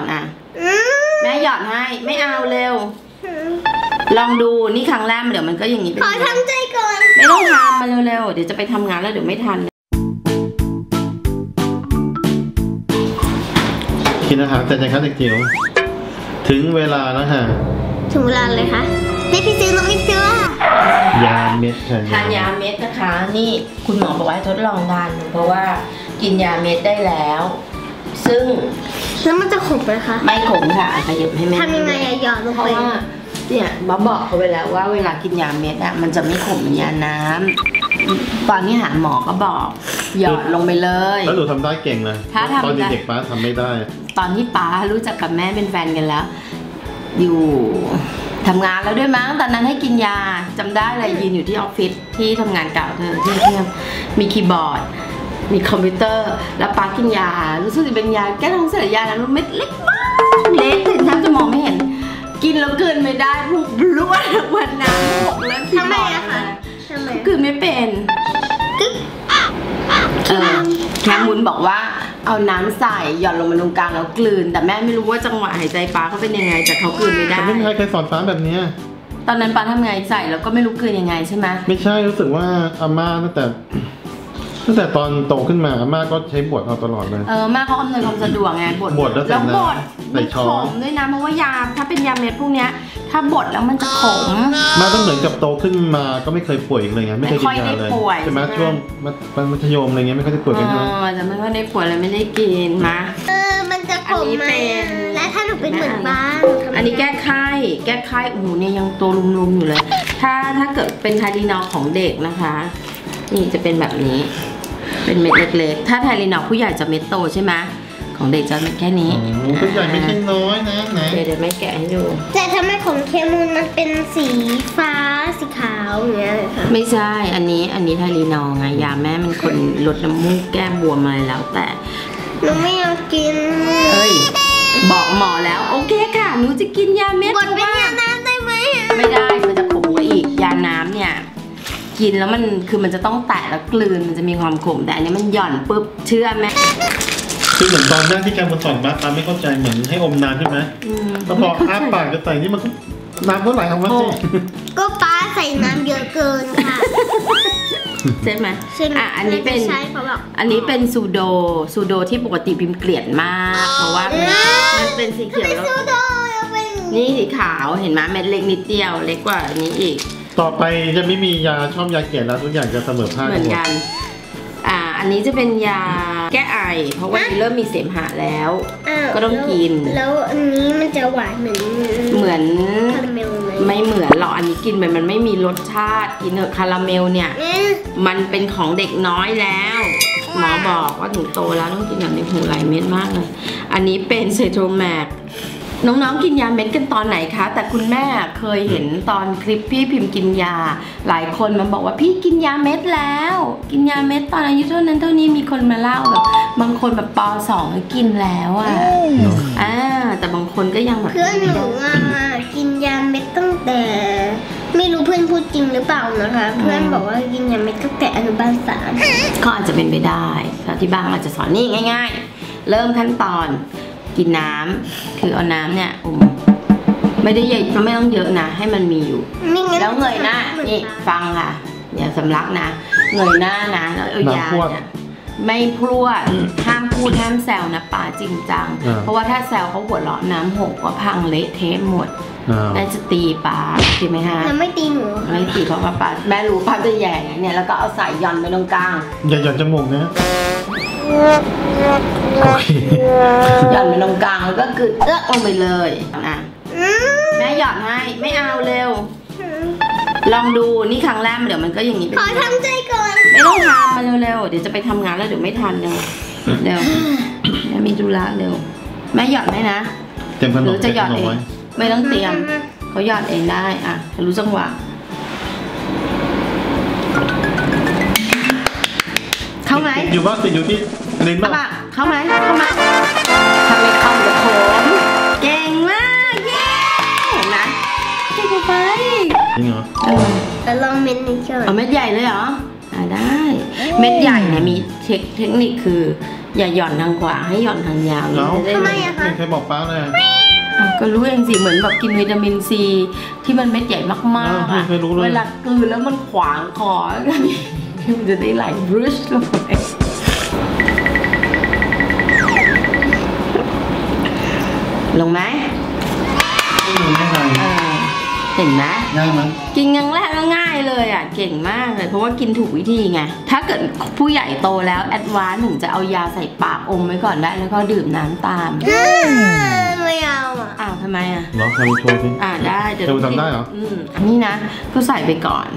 อะอืมแม่หยอดให้ไม่เอาเร็ว ลองดูนี่ครั้งแรกเดี๋ยวมันก็อย่างนี้ไปขอทำใจก่อนไม่ต้องทำมาเร็วๆเดี๋ยวจะไปทำงานแล้วเดี๋ยวไม่ทันกินอาหารเสร็จยังครับเด็กจิ๋วถึงเวลาแล้วฮะถึงเวลาเลยคะไม่พี่ซื้อน้องไม่ซื้ออะยาเม็ดค่ะทานยาเม็ดนะคะ นี่คุณหมอบอกว่าให้ทดลองทานเพราะว่ากินยาเม็ดได้แล้ว ซึ่งแล้วมันจะขมไหมคะ ไม่ขมค่ะขยับให้แม่ทำยังไงอะหยอดลงเพราะไปว่าเนี่ยบ๊อบบอกเขาไว้แล้วว่าเวลากินยาเม็ดอะมันจะไม่ขมเหมือนยาน้ำตอนนี้หาหมอก็บอก หยอดลงไปเลย แล้วหนูทำได้เก่งนะถ้าทำตอนได้เด็กๆป้าทำไม่ได้ ตอนที่ป้ารู้จักกับแม่เป็นแฟนกันแล้ว อยู่ทำงานแล้วด้วยมั้งตอนนั้นให้กินยาจำได้เลยยืนอยู่ที่ออฟฟิศที่ทำงานเก่าเธอที่ที่มีคีย์บอร์ด มีคอมพิวเตอร์ แล้วป้ากินยา รู้สึกจะเป็นยาแก้ท้องเสียยาแล้วเม็ดเล็กมากเล็กถึงแทบจะมองไม่เห็น กินแล้วกลืนไม่ได้พุกล้วนวันน้ำหกแล้วคีย์ทำไมบอร์ดอะคะทำไมกลืนไม่เป็นกึ๊กเออแคมุนบอกว่าเอาน้ำใส่หย่อนลงมาตรงกลางแล้วกลืน แต่แม่ไม่รู้ว่าจังหวะหายใจป้าเขาเป็นยังไงแต่เขากลืนไม่ได้แต่ไม่มีใครเคยสอนป้าแบบเนี้ยตอนนั้นป้าทำไงใส่แล้วก็ไม่รู้กลืนยังไงใช่ไหมไม่ใช่รู้สึกว่าอาม่าตั้งแต่ ตั้งแต่ตอนโตขึ้นมาอาม่าก็ใช้บดเอาตลอดเลย เออแม่เขาอำนวยความสะดวกไงบดบดแล้วใส่แล้วบดน้ำใส่มันช้ขอน มด้วยนะเพราะว่ายาถ้าเป็นยาเม็ดพวกเนี้ย ถ้าบดแล้วมันจะขม มาต้องเหมือนกับโตขึ้นมาก็ไม่เคยป่วยอีกเลยไงไม่เคยกินยาเลยไม่ค่อยได้ป่วยใช่ไหมใช่ไหม ช่วงมัธมัธยมอะไรเงี้ยไม่ค่อยได้ป่วยกันใช่ไหมเออจะไม่ค่อยได้ปวดเลยไม่ได้กินมา เออ มันจะขมไหมอันนี้เป็น และถ้าหนูเป็นเหมือนบ้านหนูทำอันนี้แก้ไข้แก้ไข้โอ้โหเนี่ยยังตัวลุมๆอยู่เลย ถ้าถ้าเกิดเป็นไทลีนอลของเด็กนะคะ นี่จะเป็นแบบนี้ เป็นเม็ดเล็กๆ ถ้าไทลีนอลผู้ใหญ่จะเม็ดโตใช่ไหมของเด็กจะเม็ดแค่นี้ โอ้โหตัวใหญ่ไม่ใช่น้อยนะไหนเดี๋ยวเดี๋ยวแม่แกะให้ดู แต่ทำไมของเคมูลมันเป็นสีฟ้าสีขาวอย่างเงี้ยเลยคะไม่ใช่ อันนี้อันนี้ไทลีนอลไงยาแม่มันคนลดน้ำมูกแก้บวมอะไรแล้วแต่ หนูไม่อยากกิน เอ้ย บอกหมอแล้ว โอเคค่ะหนูจะกินยาเกินแล้วมันคือมันจะต้องแตะแล้วกลืนมันจะมีความขมแต่อันนี้มันหย่อนปุ๊บเชื่อไหมคือเหมือนตอนแรกที่แกมาสอนป้าป้าไม่เข้าใจเหมือนให้อมน้ำใช่ไหมอืมแล้วพออ้าปากจะใส่นี่มันก็น้ำก็ไหลออกมาสิก็ป้าใส่น้ำเยอะเกินค่ะใช่ไหมใช่ไหมอะอันนี้เป็นใช่เพราะแบบอันนี้เป็นซูโดซูโดที่ปกติพิมพ์เกลียดมากเพราะว่ามันมันเป็นสีเขียวแล้วซูโดเอาไปนี่สีขาวเห็นไหมเม็ดเล็กนิดเดียวเล็กกว่าอันนี้อีก ต่อไปจะไม่มียาชอบยาเกลียดแล้วทุกอย่างจะเสมอภาคเหมือนกัน อ่า อันนี้จะเป็นยาแก้ไอ เพราะว่าเริ่มมีเสมหะแล้วอ้าวก็ต้องกินแล้วแล้วอันนี้มันจะหวานเหมือนเหมือนคาราเมลไหมไม่เหมือนหรอกอันนี้กินไปมันไม่มีรสชาติกินเถอะคาราเมลเนี่ยเอ๊ะมันเป็นของเด็กน้อยแล้วหมอบอกว่าหนูโตแล้วต้องกินแบบในหูหลายเม็ดมากเลย อันนี้เป็นเซโทรแมก น้องๆ กินยาเม็ดกันตอนไหนคะ แต่คุณแม่เคยเห็นตอนคลิปพี่พิมพ์กินยา หลายคนมันบอกว่าพี่กินยาเม็ดแล้ว กินยาเม็ดตอนอายุเท่านั้นเท่านี้มีคนมาเล่าแบบบางคนแบบปสองก็กินแล้วอะอ่าแต่บางคนก็ยังแบบเพื่อนหนูอะกินยาเม็ดตั้งแต่ ไม่รู้เพื่อนพูดจริงหรือเปล่านะคะ เพื่อนบอกว่ากินยาเม็ดตั้งแต่อนุบาลสามก็อาจจะเป็นไปได้แล้วที่บ้านอาจจะสอนนี่ง่าย ๆ เริ่มขั้นตอน กินน้ำคือเอาน้ำเนี่ยอุมไม่ได้ใหญ่ไม่ต้องเยอะนะ ให้มันมีอยู่ไม่งั้นแล้วเงยหน้า นี่ฟังค่ะ อย่าสำลักนะ เงยหน้านะแล้วเอายาเนี่ยไม่พรวดห้ามพูดห้ามแซวนะป้าจริงจัง เพราะว่าถ้าแซวเขาหัวเราะน้ำหกว่าพังเละเทะหมดอ้าวแม่จะตีป้าใช่ไหมฮะแล้วไม่ตีหนูไม่ตีเพราะว่าป้าแม่รู้ป้าจะแย่ไงเนี่ยแล้วก็เอาสายย่อนไปตรงกลางอย่าหย่อนจมูกนะ โอเคหย่อนไปตรงกลางแล้วก็คือเอื้อกลงไปเลยอะอืมแม่หย่อนให้ไม่เอาเร็ว ลองดูนี่ครั้งแรกเดี๋ยวมันก็อย่างนี้ไปขอทำใจก่อน ไม่ต้องทำมาเร็วๆเดี๋ยวจะไปทำงานแล้วเดี๋ยวไม่ทันเร็วเร็วแม่มีธุระเร็ว แม่หย่อนให้นะเต็มขหนรืมอจะหย่อนต็มขเองไว้ไม่ต้องเตรียมเขาหย่อนเองได้อะรู้จังหวะ เข้าไหมติดอยู่ว่าติดอยู่ที่ลิ้นเข้าป่ะมาเข้าไหมเข้ามาทำไมเข้าเดี๋ยวโขมเก่งมากเย้เห็นไหมเก่งไปจริงเหรอเออแต่ลองเม็ดนี้ก่อนเอาเม็ดใหญ่เลยเหรออ่าได้ เม็ดใหญ่เนี่ยมีเทคเทคนิคคือ อย่าหย่อนทางขวาให้หย่อนทางยาวเอ้าจะได้ทำไมอะคะไม่เคยบอกป้าเลยอะอะก็รู้เองสิเหมือนแบบกินวิตามินซีที่มันเม็ดใหญ่มากอ้าวๆไม่อะเคยรู้เลยเวลากลืนแล้วมันขวางคอ มันจะได้ไหลบรุชลงไปลงไหมไม่รู้ยังไงเออเห็นไหมง่ายไหมกินครั้งแรกก็ง่ายเลยอะ เก่งมากเลย เพราะว่ากินถูกวิธีไง ถ้าเกิดผู้ใหญ่โตแล้วแอดวานซ์ถึงจะเอายาใส่ปากอมไว้ก่อนได้ แล้วก็ดื่มน้ำตามไม่เอาอะอ้าวทำไมอะเหรอทำโชว์สิอ่าได้เดี๋ยวเธอทำได้เหรอ อืมอันนี้นะ ก็ใส่ไปก่อน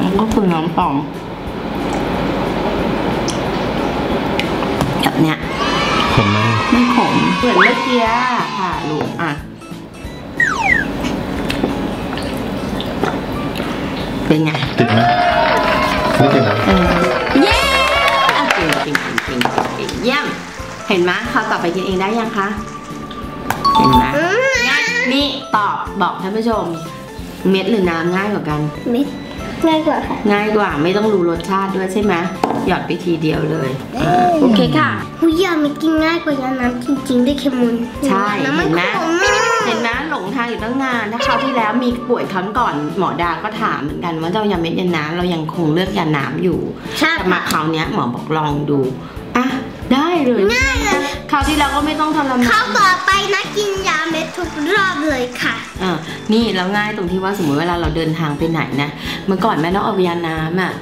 แล้วก็คุณน้ำปอง แบบเนี้ยผมไหมไม่ขมเหมือนเมื่อกี้ค่ะลูกอะ เป็นไงติดไหมไม่ติดนะเออเย้อะเก่งเก่งเก่งเก่งเก่งเยี่ยมเห็นไหมคราวต่อไปกินเองได้ยังคะเห็นไหมง่ายนี่ตอบบอกท่านผู้ชม เม็ดหรือน้ำง่ายกว่ากัน เม็ดง่ายกว่าค่ะ ง่ายกว่าไม่ต้องรู้รสชาติด้วยใช่ไหม หยอดไปทีเดียวเลยอะโอเคค่ะ หุยยาไม่กินง่ายกว่ายาน้ำจริงๆด้วยเคมุนใช่น้ำมันเห็นไหม ขมเห็นไหมหลงทางอยู่ตั้งนานถ้าคราวที่แล้วมีป่วยครั้งก่อนหมอดาก็ถามเหมือนกันว่าเรายาเม็ดยาน้ำเรายังคงเลือกยาน้ำอยู่ ใช่แต่มาคราวเนี้ยหมอบอกลองดูอะได้เลยง่ายเลยคราวที่แล้วก็ไม่ต้องทรมาข้าวนต่อไปนะกินยาเม็ดทุกรอบเลยค่ะ อะนี่แล้วง่ายตรงที่ว่าสมมติเวลาเราเดินทางไปไหนนะ เมื่อก่อนแม่ต้องเอายาน้ำอะ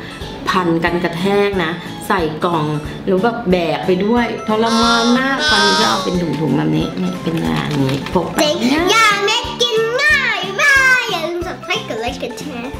พันกันกระแทกนะ ใส่กล่องหรือแบบแบกไปด้วยทรมานมากตอนนี้ก็เอาเป็นถุงๆแบบนี้เป็นงานนี้พกไปอย่างม็กินง่ายบ้ายอย่าลืมสับไครต์กดไลค์กดแชร์